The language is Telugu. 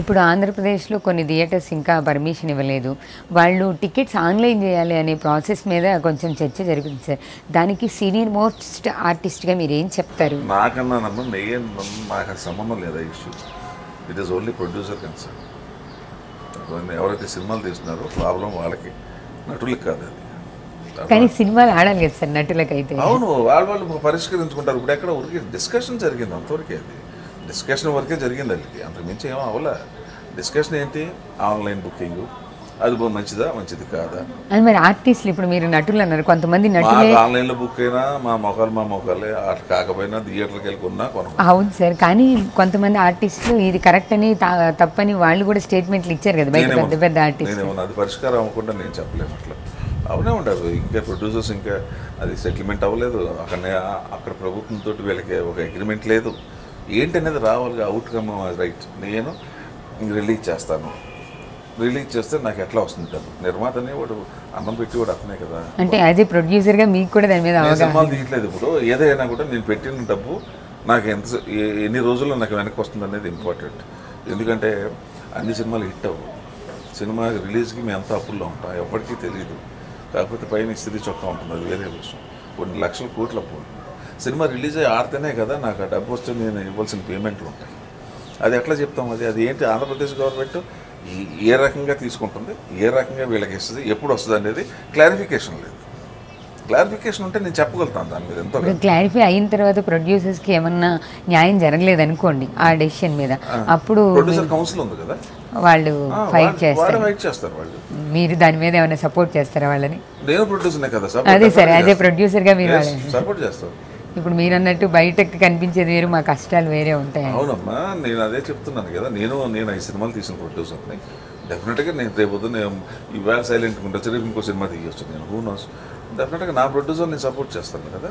ఇప్పుడు ఆంధ్రప్రదేశ్లో కొన్ని థియేటర్స్ ఇంకా పర్మిషన్ ఇవ్వలేదు. వాళ్ళు టికెట్స్ ఆన్లైన్ చేయాలి అనే ప్రాసెస్ మీద కొంచెం చర్చ జరుగుతుంది సార్. దానికి సీనియర్ మోస్ట్ ఆర్టిస్ట్గా మీరు ఏం చెప్తారు? నాకన్నా నాకు సంబంధం లేదు issue. It is only producer concern ఎవరైతే సినిమాలు తీస్తున్నారో ప్రాబ్లం వాళ్ళకి. నటులకి కాదు అది. కానీ సినిమాలు ఆడాలి కదా సార్ నటులకైతే. అవును వాళ్ళు వాళ్ళు పరిష్కరించుకుంటారు. ఇప్పుడు ఎక్కడ ఊరికి డిస్కషన్ జరిగింది అంతవరకే అది. డిస్కషన్ వరకే జరిగింది అది అంతకుమించి ఏమో అవలే. డిస్కషన్ ఏంటి? Online booking. అది మంచిదా? మంచిది కాదా? అది మరి ఆర్టిస్టులు ఇప్పుడు మీరు నటులు అన్నారు. కొంతమంది నటులే మాకు ఆన్లైన్లో బుక్ అయినా మా మొఖాలు మా మొఖాలే. అట్లా కాకపోయినా థియేటర్కి వెళ్ళి కొన్నా కొనుక్కో అవును సార్. కానీ కొంతమంది ఆర్టిస్టులు ఇది కరెక్ట్ అని తప్పని వాళ్ళు కూడా స్టేట్మెంట్లు ఇచ్చారు కదా బయట పెద్ద పెద్ద ఆర్టిస్ట్ అది పరిష్కారం అవ్వకుండా నేను చెప్పలేను అట్లా. అవునే ఉండదు ఇంకా ప్రొడ్యూసర్స్ ఇంకా అది సెటిల్మెంట్ అవ్వలేదు. అక్కడ అక్కడ ప్రభుత్వంతో వీళ్ళకి ఒక అగ్రిమెంట్ లేదు. ఏంటనేది రావాలి అవుట్కమ్ రైట్ నేను రిలీజ్ చేస్తాను. రిలీజ్ చేస్తే నాకు ఎట్లా వస్తుంది డబ్బు నిర్మాత అనేవాడు అన్నం పెట్టేవాడు అతనే కదా. అంటే యాజ్ ఏ ప్రొడ్యూసర్గా మీకు కూడా దాని మీద సినిమాలు తీయట్లేదు ఇప్పుడు. ఏదైనా కూడా నేను పెట్టిన డబ్బు నాకు ఎంత ఎన్ని రోజుల్లో నాకు వెనక్కి వస్తుంది అనేది ఇంపార్టెంట్ ఎందుకంటే అన్ని సినిమాలు హిట్ అవ్వు. సినిమా రిలీజ్కి మేము ఎంత అప్పుల్లో ఉంటాం? ఎప్పటికీ తెలియదు కాకపోతే పైన ఇస్త్రీ చొక్కా ఉంటుంది అది వేరే విషయం. కొన్ని లక్షల కోట్ల అప్పు ఉంటుంది. సినిమా రిలీజ్ అయ్యి ఆడితేనే కదా నాకు ఆ డబ్బు వస్తే నేను ఇవ్వాల్సిన పేమెంట్లు ఉంటాయి. అది ఎట్లా చెప్తాం అది? అది ఏంటి? ఆంధ్రప్రదేశ్ గవర్నమెంట్ ఏ రకంగా తీసుకుంటుంది? ఏ రకంగా వీళ్ళకి ఇస్తుంది? ఎప్పుడు వస్తుంది అనేది క్లారిఫికేషన్ లేదు. క్లారిఫికేషన్ ఉంటే నేను చెప్పగలుగుతాను దాని మీద ఎంతో క్లారిఫై అయిన తర్వాత ప్రొడ్యూసర్స్కి ఏమన్నా న్యాయం జరగలేదు అనుకోండి ఆ డెసిషన్ మీద. అప్పుడు ప్రొడ్యూసర్ కౌన్సిల్ ఉంది కదా? వాళ్ళు ఫైట్ చేస్తారు. ఫైట్ చేస్తారు వాళ్ళు. మీరు దాని మీద ఏమైనా సపోర్ట్ చేస్తారా వాళ్ళని? నేను ప్రొడ్యూసర్నే కదా అదే సార్ యాజ్ ఏ ప్రొడ్యూసర్గా మీరు సపోర్ట్ చేస్తాను. ఇప్పుడు మీరు అన్నట్టు బయటకు కనిపించేది వేరు మా కష్టాలు వేరే ఉంటాయి అవునమ్మా నేను అదే చెప్తున్నాను కదా. నేను నేను ఐదు సినిమాలు తీసిన ప్రొడ్యూసర్ని డెఫినెట్గా నేను రేపు నేను ఇవాళ సైలెంట్గా ఉండొచ్చు రేపు ఇంకో సినిమా తీయొచ్చు నేను. హూ నోస్ డెఫినెట్గా నా ప్రొడ్యూసర్ నేను సపోర్ట్ చేస్తాను కదా.